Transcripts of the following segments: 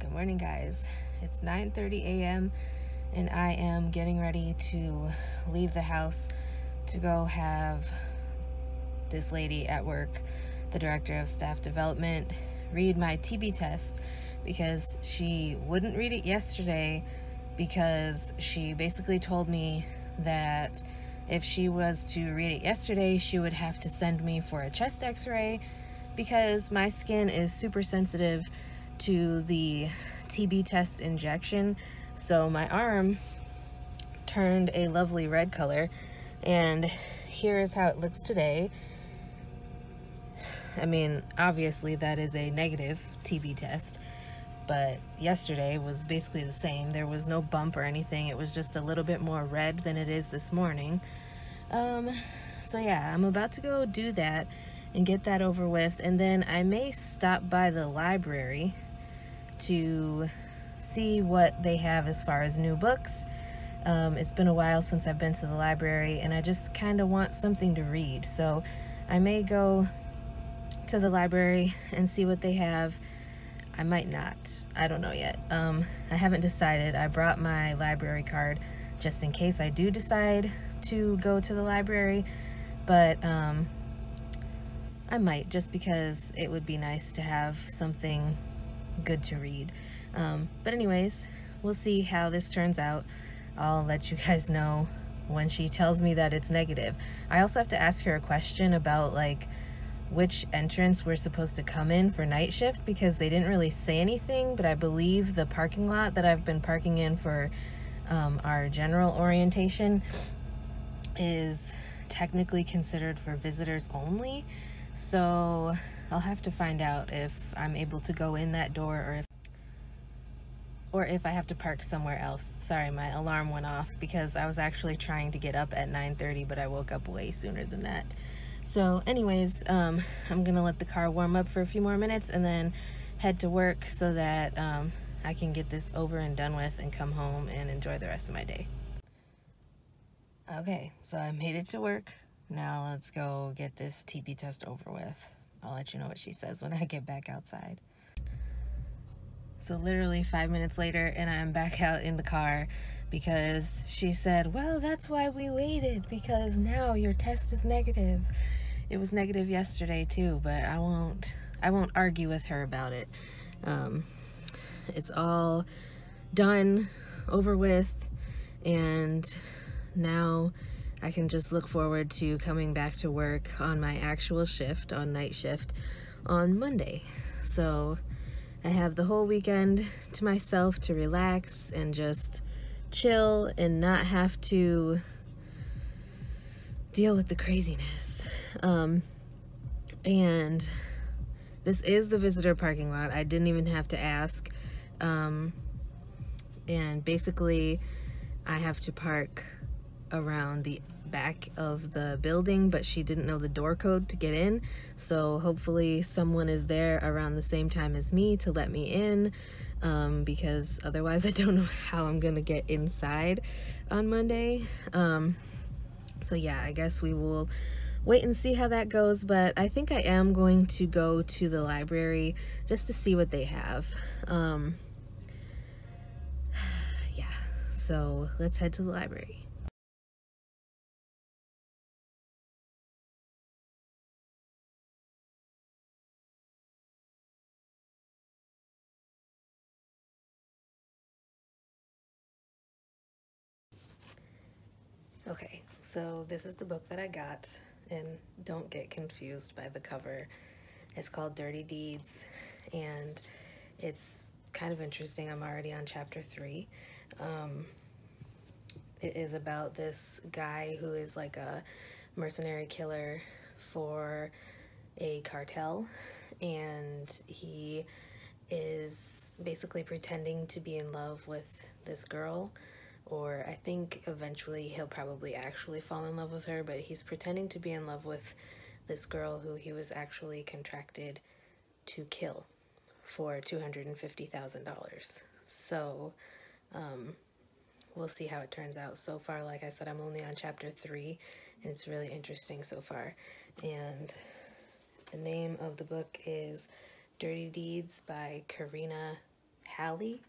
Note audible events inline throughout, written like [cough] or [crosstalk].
Good morning, guys. It's 9:30 a.m. and I am getting ready to leave the house to go have this lady at work, the director of staff development, read my TB test because she wouldn't read it yesterday because she basically told me that if she was to read it yesterday, she would have to send me for a chest x-ray because my skin is super sensitive to the TB test injection. So my arm turned a lovely red color and here is how it looks today. I mean, obviously that is a negative TB test, but yesterday was basically the same. There was no bump or anything. It was just a little bit more red than it is this morning. Um, so yeah, I'm about to go do that and get that over with. And then I may stop by the library to see what they have as far as new books. Um, it's been a while since I've been to the library and I just kind of want something to read. So I may go to the library and see what they have. I might not. I don't know yet. Um, I haven't decided. I brought my library card just in case I do decide to go to the library. But um, I might just because it would be nice to have something good to read. Um, but anyways, we'll see how this turns out. I'll let you guys know when she tells me that it's negative. I also have to ask her a question about like which entrance we're supposed to come in for night shift because they didn't really say anything, but I believe the parking lot that I've been parking in for um, our general orientation is technically considered for visitors only. So I'll have to find out if I'm able to go in that door or if or if I have to park somewhere else. Sorry, my alarm went off because I was actually trying to get up at 9.30, but I woke up way sooner than that. So anyways, um, I'm gonna let the car warm up for a few more minutes and then head to work so that um, I can get this over and done with and come home and enjoy the rest of my day. Okay, so I made it to work. Now let's go get this TB test over with. I'll let you know what she says when I get back outside. So literally five minutes later and I'm back out in the car because she said, well, that's why we waited because now your test is negative. It was negative yesterday too, but I won't, I won't argue with her about it. Um, it's all done, over with, and now I can just look forward to coming back to work on my actual shift, on night shift, on Monday. So I have the whole weekend to myself to relax and just chill and not have to deal with the craziness. Um, and this is the visitor parking lot. I didn't even have to ask. Um, and basically, I have to park around the back of the building, but she didn't know the door code to get in. So hopefully someone is there around the same time as me to let me in um, because otherwise [laughs] I don't know how I'm gonna get inside on Monday. Um, so yeah, I guess we will wait and see how that goes, but I think I am going to go to the library just to see what they have. Um, [sighs] yeah, so let's head to the library. Okay, so this is the book that I got, and don't get confused by the cover. It's called Dirty Deeds, and it's kind of interesting. I'm already on chapter three. Um, it is about this guy who is like a mercenary killer for a cartel, and he is basically pretending to be in love with this girl or I think eventually he'll probably actually fall in love with her, but he's pretending to be in love with this girl who he was actually contracted to kill for $250,000. So, um, we'll see how it turns out. So far, like I said, I'm only on chapter three, and it's really interesting so far. And the name of the book is Dirty Deeds by Karina Halle,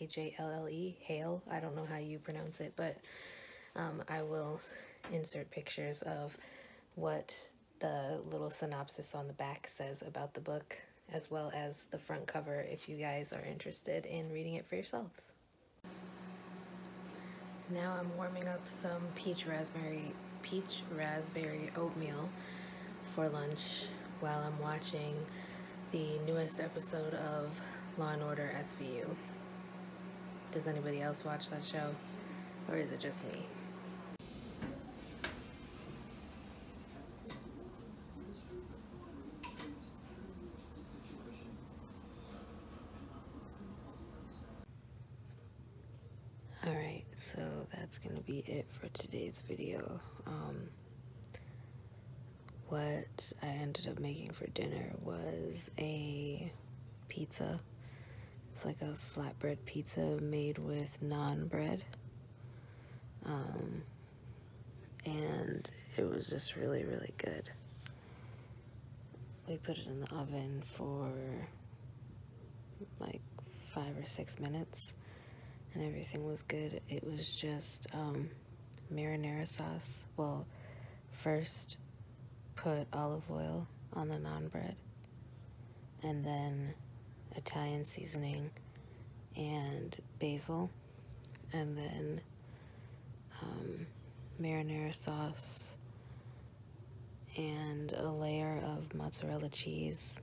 H-A-L-L-E, Hale. I don't know how you pronounce it, but um, I will insert pictures of what the little synopsis on the back says about the book, as well as the front cover if you guys are interested in reading it for yourselves. Now I'm warming up some peach raspberry peach raspberry oatmeal for lunch while I'm watching the newest episode of Law Order SVU. Does anybody else watch that show? Or is it just me? Alright, so that's gonna be it for today's video. Um, what I ended up making for dinner was a pizza. It's like a flatbread pizza made with naan bread. Um, and it was just really, really good. We put it in the oven for like five or six minutes and everything was good. It was just um, marinara sauce. Well, first put olive oil on the naan bread and then Italian seasoning and basil and then um, marinara sauce and a layer of mozzarella cheese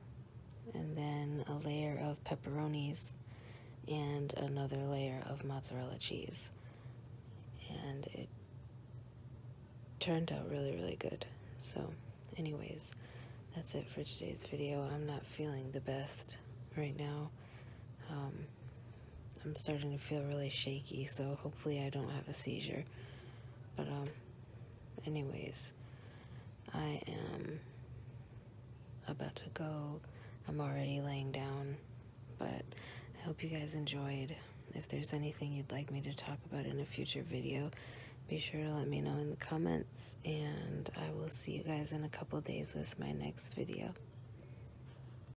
and then a layer of pepperonis and another layer of mozzarella cheese. And it turned out really really good. So anyways that's it for today's video. I'm not feeling the best right now. Um, i'm starting to feel really shaky so hopefully i don't have a seizure. But um anyways i am about to go. I'm already laying down but i hope you guys enjoyed. If there's anything you'd like me to talk about in a future video be sure to let me know in the comments and I will see you guys in a couple days with my next video.